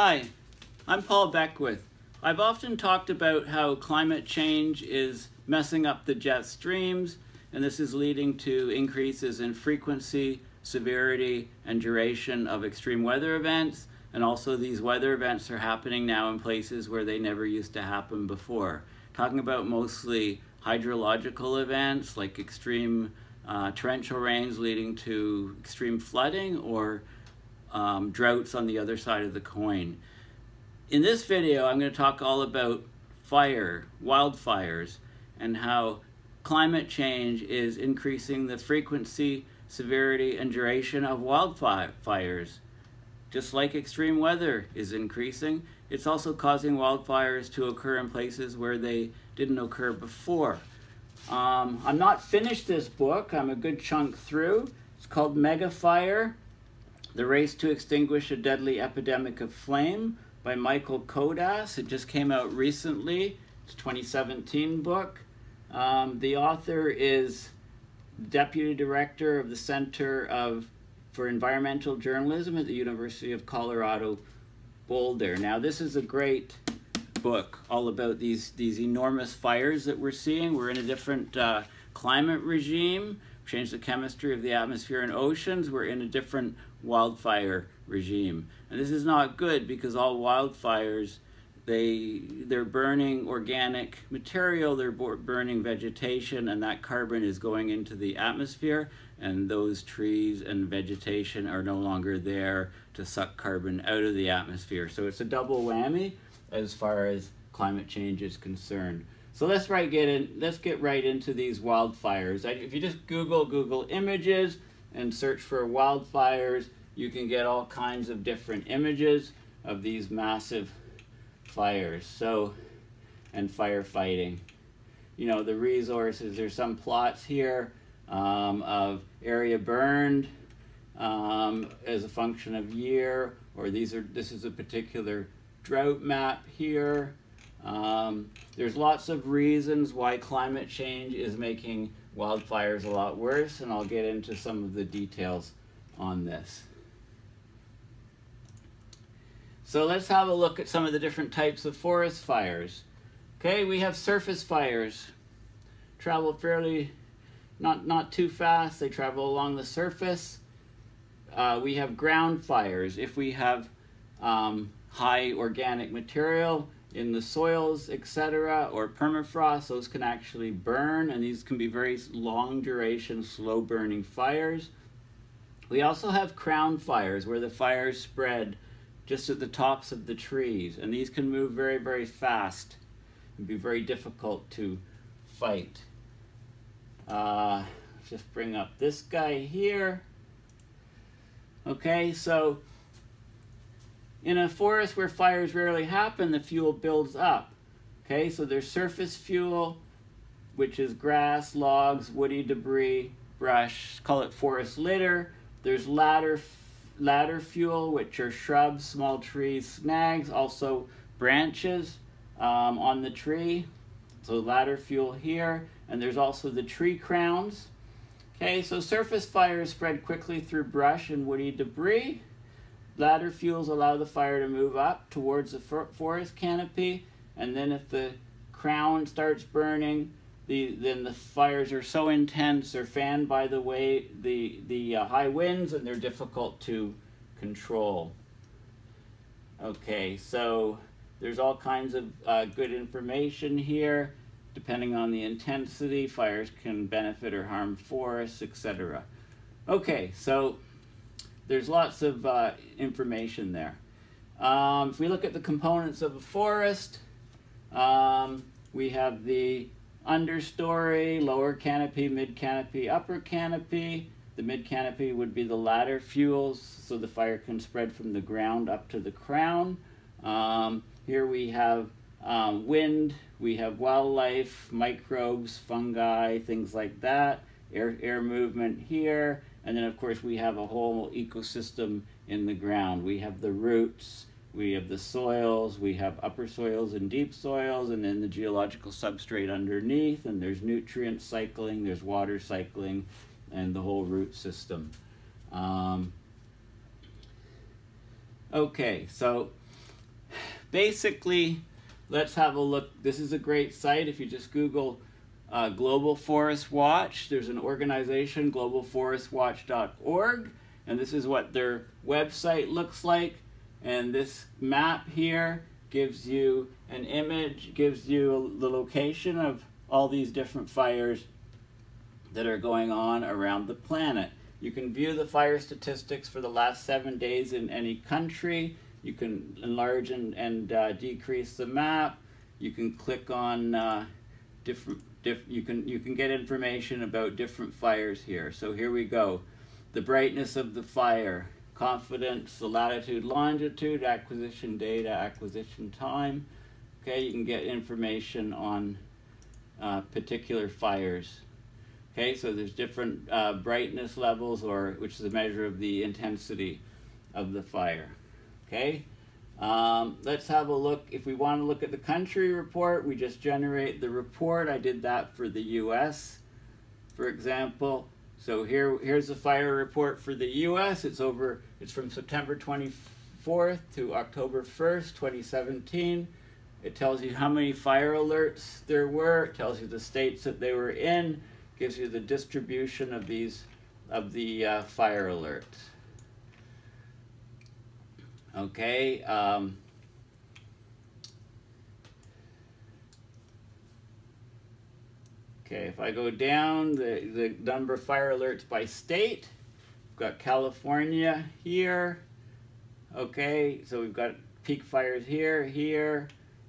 Hi, I'm Paul Beckwith. I've often talked about how climate change is messing up the jet streams, and this is leading to increases in frequency, severity, and duration of extreme weather events. And also, these weather events are happening now in places where they never used to happen before. Talking about mostly hydrological events like extreme uh, torrential rains leading to extreme flooding or um, droughts on the other side of the coin. In this video, I'm going to talk all about fire, wildfires, and how climate change is increasing the frequency, severity, and duration of wildfires. Just like extreme weather is increasing, it's also causing wildfires to occur in places where they didn't occur before. Um, I'm not finished this book, I'm a good chunk through. It's called Megafire The Race to Extinguish a Deadly Epidemic of Flame by Michael Kodas. It just came out recently. It's a 2017 book. Um, the author is deputy director of the Center of for Environmental Journalism at the University of Colorado Boulder. Now, this is a great book all about these these enormous fires that we're seeing. We're in a different uh, climate regime. Changed the chemistry of the atmosphere and oceans. We're in a different wildfire regime, and this is not good because all wildfires they they're burning organic material. They're burning vegetation, and that carbon is going into the atmosphere. And those trees and vegetation are no longer there to suck carbon out of the atmosphere. So it's a double whammy as far as climate change is concerned. So let's right get in. Let's get right into these wildfires. If you just Google Google images and search for wildfires, you can get all kinds of different images of these massive fires. So, and firefighting. You know the resources. There's some plots here um, of area burned um, as a function of year, or these are. This is a particular drought map here. Um, there's lots of reasons why climate change is making wildfires a lot worse, and I'll get into some of the details on this. So let's have a look at some of the different types of forest fires. Okay, we have surface fires. Travel fairly, not, not too fast, they travel along the surface. Uh, we have ground fires. If we have um, high organic material in the soils, etc., or permafrost, those can actually burn, and these can be very long duration, slow burning fires. We also have crown fires where the fires spread just at the tops of the trees, and these can move very, very fast and be very difficult to fight. Uh, just bring up this guy here. Okay, so in a forest where fires rarely happen, the fuel builds up. Okay, so there's surface fuel, which is grass, logs, woody debris, brush, call it forest litter. There's ladder, ladder fuel, which are shrubs, small trees, snags, also branches um, on the tree. So ladder fuel here. And there's also the tree crowns. Okay, so surface fires spread quickly through brush and woody debris. Ladder fuels allow the fire to move up towards the forest canopy, and then if the crown starts burning, the then the fires are so intense they're fanned by the way the the uh, high winds and they're difficult to control. Okay, so there's all kinds of uh, good information here. Depending on the intensity, fires can benefit or harm forests, etc. Okay, so there's lots of uh, information there. Um, if we look at the components of a forest, um, we have the understory, lower canopy, mid canopy, upper canopy. The mid canopy would be the ladder fuels, so the fire can spread from the ground up to the crown. Um, here we have um, wind, we have wildlife, microbes, fungi, things like that. Air, air movement here, and then, of course, we have a whole ecosystem in the ground. We have the roots, we have the soils, we have upper soils and deep soils, and then the geological substrate underneath, and there's nutrient cycling, there's water cycling, and the whole root system. Um, okay, so basically, let's have a look. This is a great site. If you just Google uh, Global Forest Watch, there's an organization, globalforestwatch.org, and this is what their website looks like. And this map here gives you an image, gives you the location of all these different fires that are going on around the planet. You can view the fire statistics for the last seven days in any country. You can enlarge and, and uh, decrease the map. You can click on uh, different, diff, you, can, you can get information about different fires here. So here we go. The brightness of the fire, confidence, the latitude, longitude, acquisition data, acquisition time. Okay, you can get information on uh, particular fires. Okay, so there's different uh, brightness levels, or which is a measure of the intensity of the fire. Okay, um, let's have a look. If we want to look at the country report, we just generate the report. I did that for the U.S., for example. So here, here's the fire report for the U.S. It's over. It's from September 24th to October 1st, 2017. It tells you how many fire alerts there were. It tells you the states that they were in gives you the distribution of these of the uh, fire alerts. Okay. Um, okay, if I go down the, the number of fire alerts by state, we've got California here. Okay, so we've got peak fires here, here,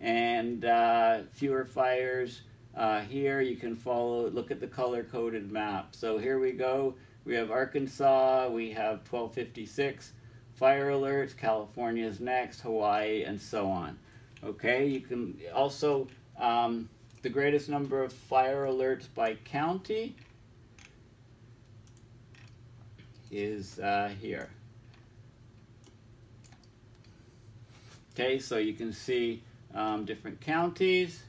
and uh, fewer fires uh, here you can follow, look at the color-coded map. So here we go. We have Arkansas, we have 1256 fire alerts, California's next, Hawaii, and so on. Okay, you can also, um, the greatest number of fire alerts by county is uh, here. Okay, so you can see um, different counties.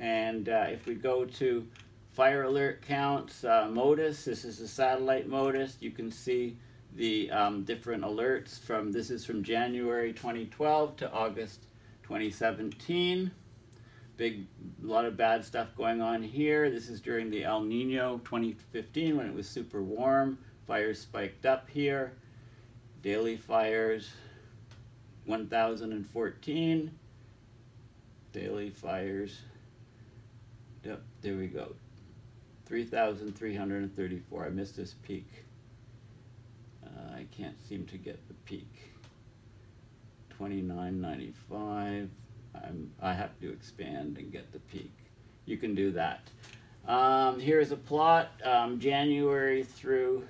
And uh, if we go to fire alert counts, uh, MODIS, this is the satellite MODIS. You can see the um, different alerts from, this is from January 2012 to August 2017. Big, a lot of bad stuff going on here. This is during the El Nino 2015 when it was super warm. Fires spiked up here. Daily fires, 1014. Daily fires, Yep, there we go. 3,334. I missed this peak. Can't seem to get the peak. 29.95. I'm, I have to expand and get the peak. You can do that. Um, here's a plot, um, January through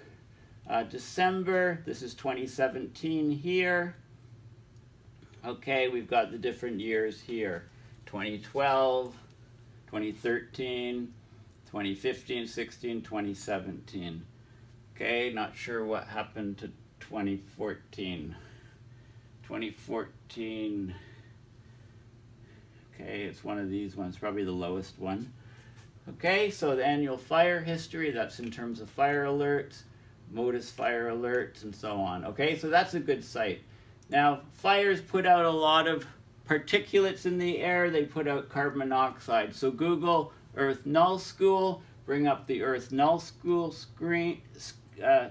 uh, December. This is 2017 here. Okay, we've got the different years here. 2012, 2013, 2015, 16, 2017. Okay, not sure what happened to 2014. 2014, okay, it's one of these ones, probably the lowest one. Okay, so the annual fire history, that's in terms of fire alerts, MODIS fire alerts, and so on. Okay, so that's a good site. Now, fires put out a lot of particulates in the air, they put out carbon monoxide. So Google Earth Null School, bring up the Earth Null School screen, uh,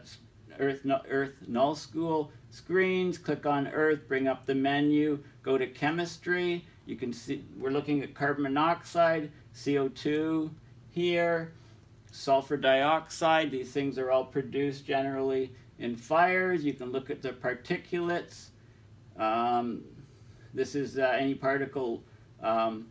Earth, Earth Null School screens, click on Earth, bring up the menu, go to chemistry. You can see we're looking at carbon monoxide, CO2 here, sulfur dioxide. These things are all produced generally in fires. You can look at the particulates. Um, this is uh, any particle, um,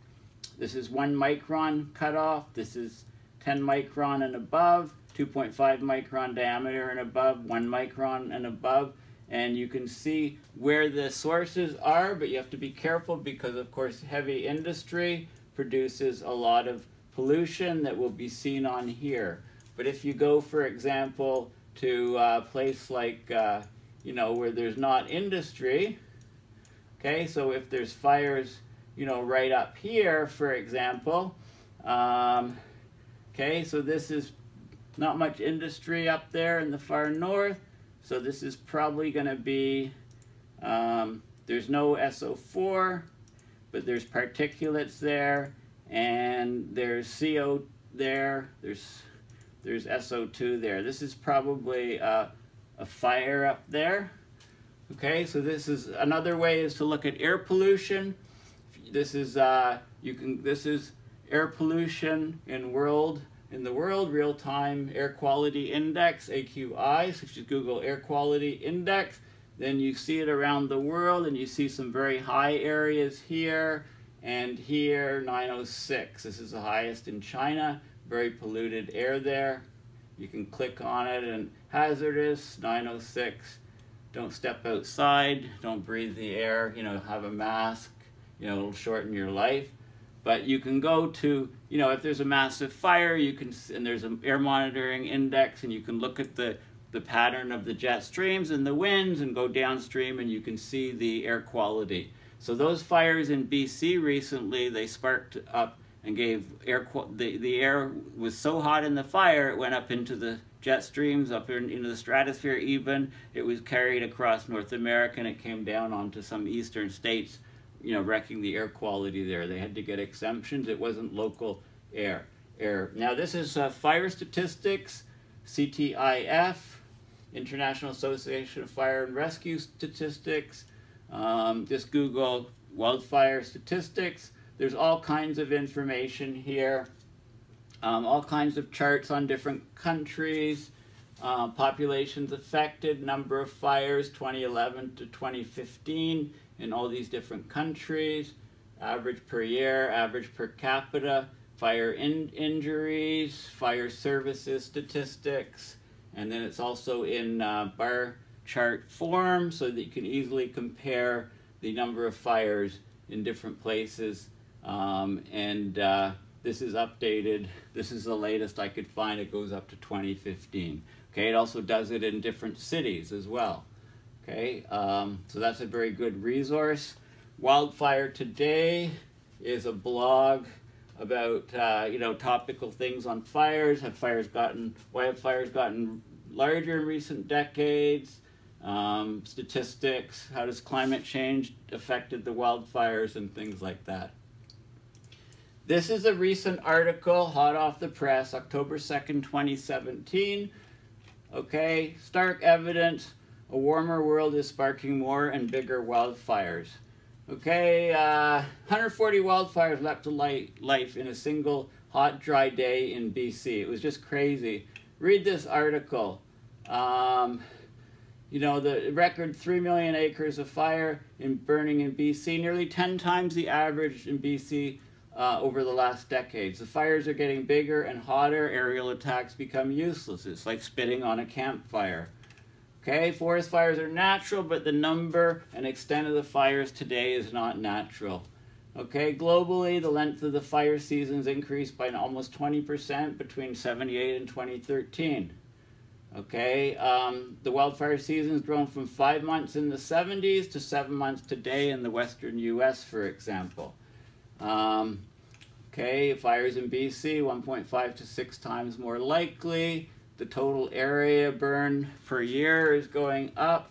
this is one micron cutoff. This is 10 micron and above, 2.5 micron diameter and above, one micron and above. And you can see where the sources are, but you have to be careful because of course heavy industry produces a lot of pollution that will be seen on here. But if you go, for example, to a place like, uh, you know, where there's not industry, Okay, so if there's fires, you know, right up here, for example, um, okay, so this is not much industry up there in the far north, so this is probably going to be, um, there's no SO4, but there's particulates there, and there's CO there, there's, there's SO2 there. This is probably uh, a fire up there. Okay, so this is another way is to look at air pollution. This is uh, you can this is air pollution in world in the world real time air quality index AQI. So if you Google air quality index, then you see it around the world, and you see some very high areas here and here 906. This is the highest in China. Very polluted air there. You can click on it and hazardous 906 don't step outside, don't breathe the air, you know, have a mask, you know, it'll shorten your life. But you can go to, you know, if there's a massive fire, you can, and there's an air monitoring index, and you can look at the, the pattern of the jet streams and the winds and go downstream and you can see the air quality. So those fires in BC recently, they sparked up and gave air, the, the air was so hot in the fire, it went up into the jet streams up in, into the stratosphere even. It was carried across North America and it came down onto some eastern states, you know, wrecking the air quality there. They had to get exemptions. It wasn't local air. air. Now this is uh, fire statistics, CTIF, International Association of Fire and Rescue Statistics. Um, just Google wildfire statistics. There's all kinds of information here um, all kinds of charts on different countries, uh, populations affected, number of fires 2011 to 2015 in all these different countries, average per year, average per capita, fire in injuries, fire services statistics, and then it's also in uh, bar chart form so that you can easily compare the number of fires in different places um, and uh, this is updated. This is the latest I could find. It goes up to 2015. Okay, it also does it in different cities as well. Okay, um, so that's a very good resource. Wildfire Today is a blog about uh, you know topical things on fires. Have fires gotten why have fires gotten larger in recent decades? Um, statistics. How does climate change affected the wildfires and things like that. This is a recent article, hot off the press, October 2nd, 2017. Okay, stark evidence a warmer world is sparking more and bigger wildfires. Okay, uh, 140 wildfires leapt to light, life in a single hot, dry day in BC. It was just crazy. Read this article. Um, you know, the record 3 million acres of fire in burning in BC, nearly 10 times the average in BC uh, over the last decades. The fires are getting bigger and hotter, aerial attacks become useless. It's like spitting on a campfire. Okay, forest fires are natural, but the number and extent of the fires today is not natural. Okay, globally, the length of the fire seasons increased by almost 20% between 78 and 2013. Okay, um, the wildfire season has grown from five months in the 70s to seven months today in the western US, for example. Um, okay, fires in BC, 1.5 to 6 times more likely. The total area burned per year is going up.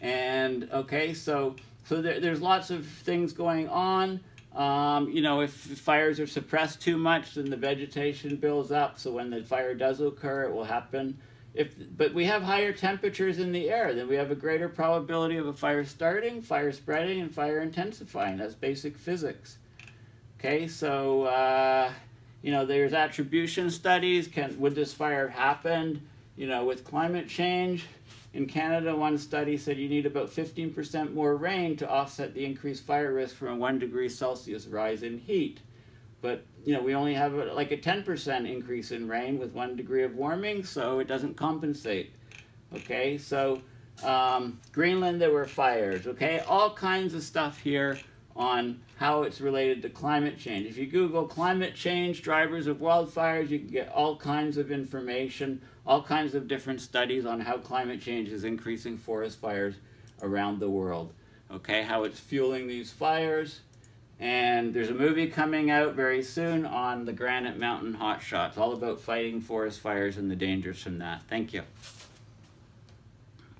And okay, so so there, there's lots of things going on. Um, you know, if fires are suppressed too much, then the vegetation builds up. So when the fire does occur, it will happen. If, but we have higher temperatures in the air, then we have a greater probability of a fire starting, fire spreading, and fire intensifying. That's basic physics. Okay, so uh, you know there's attribution studies. Can would this fire have happened? You know, with climate change. In Canada, one study said you need about 15% more rain to offset the increased fire risk from a one degree Celsius rise in heat. But you know, we only have a, like a 10% increase in rain with one degree of warming, so it doesn't compensate. Okay, so um, Greenland, there were fires. Okay, all kinds of stuff here on how it's related to climate change. If you Google climate change drivers of wildfires, you can get all kinds of information, all kinds of different studies on how climate change is increasing forest fires around the world. Okay, how it's fueling these fires. And there's a movie coming out very soon on the Granite Mountain Hotshots, all about fighting forest fires and the dangers from that. Thank you.